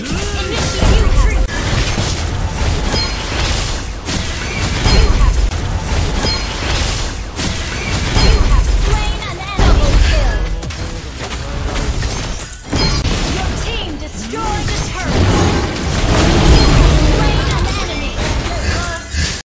Yeah!